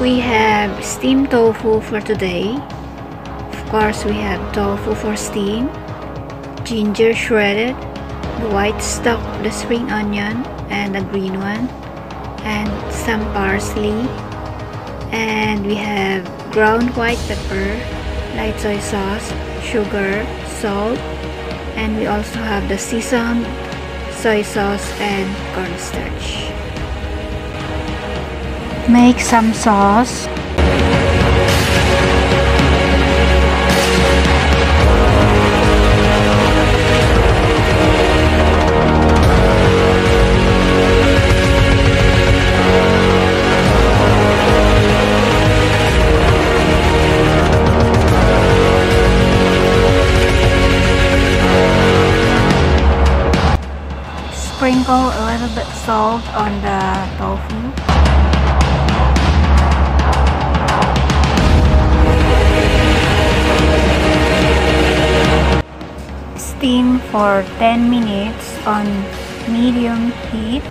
We have steamed tofu for today. Of course, we have tofu for steam, ginger shredded, the white stock, the spring onion, and the green one, and some parsley. And we have ground white pepper, light soy sauce, sugar, salt, and we also have the seasoned soy sauce and cornstarch. Make some sauce. sprinkle a little bit salt on the tofu steam for 10 minutes on medium heat.